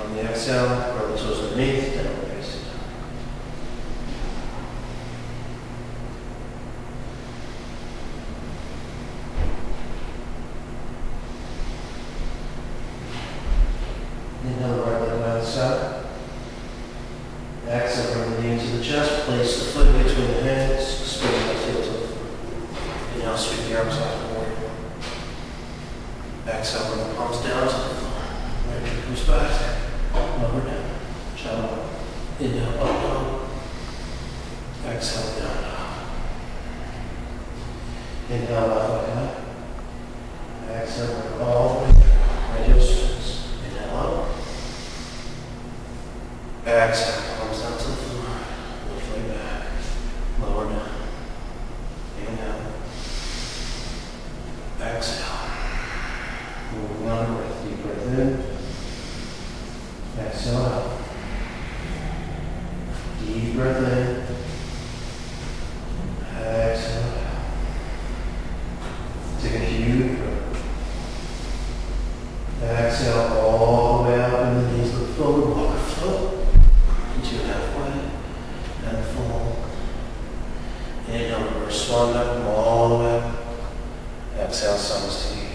On the exhale, rub the toes underneath, Then downward facing dog. Inhale, right leg by the side. Exhale, bring the knees to the chest. Place the foot between the hands. Spin the heel to the floor. Arms out. Exhale, bring the palms down knee comes back, lower down, shallow. Inhale, up dog. Exhale, down dog. Inhale, leg up. Exhale, bring all the way down. Right heel swings. Inhale, up. Exhale, down to the floor. Lift way back. Lower down. Inhale. Exhale. Moving on to breath. Deep breath in. Exhale out. Deep breath in. Exhale. Take a huge breath. Exhale all the way up in the knees. Look forward. Walk or float into halfway and full. Inhale, reverse swan come all the way up. Exhale, samastiti.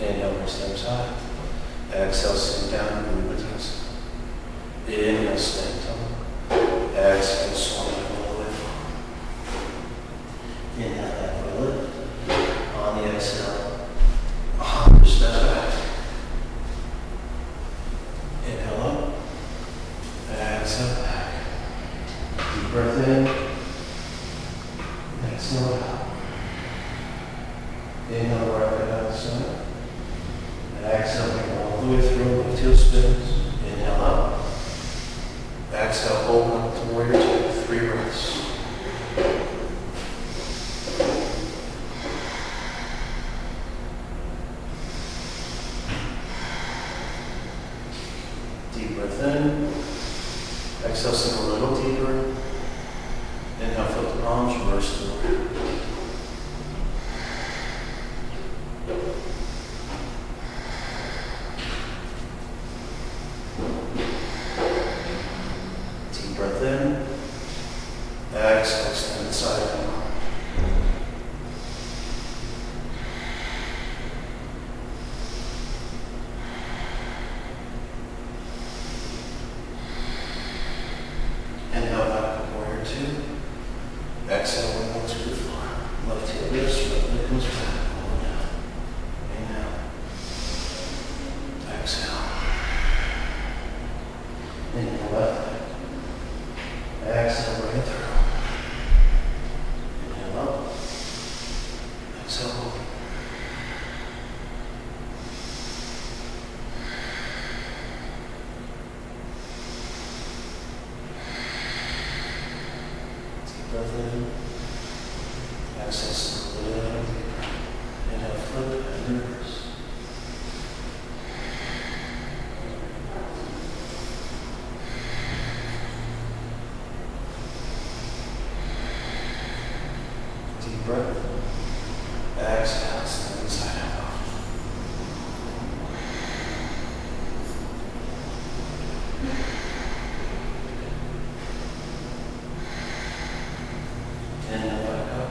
Inhale, them side. Exhale, sink down, Upatas. Inhale, stand Exhale, swan dive all the way forward. Inhale, lift. On the exhale, back. Inhale up. Exhale back. Deep breath in. Exhale out. Inhale right leg out the side. Exhale, it all the way through. Heel spins. Inhale up. Exhale, open up to warrior two. Three breaths. Deep breath in. Exhale, sink a little deeper. Inhale, flip the palms, reverse the warrior. Breath in. Exhale, extend the side angle. Inhale back warrior two. Exhale, one more to the floor. Left heel lifts, right leg comes back, lower down. Inhale. Exhale. Inhale left leg. Exhale, bring it through. Inhale up. Exhale, hold. Deep breath in. Exhale, sink a little deeper. Inhale, flip and reverse. Deep breath. Exhale, stand inside out. Inhale back up.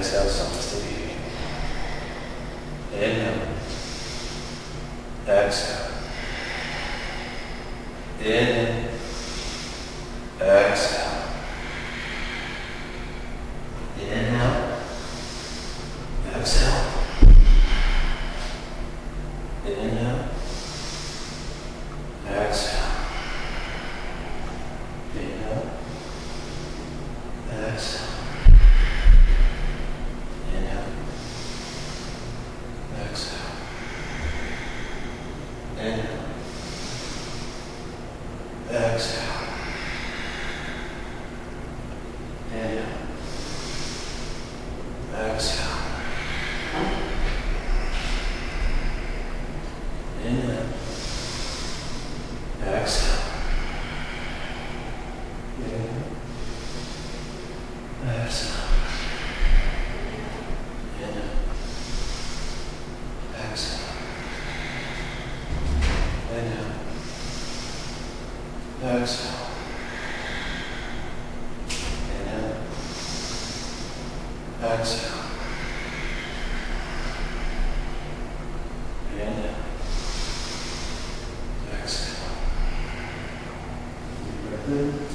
And fold. Inhale. Exhale. Inhale. and Exhale. Inhale. Exhale. Breath in.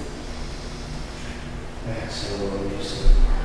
Exhale, release it.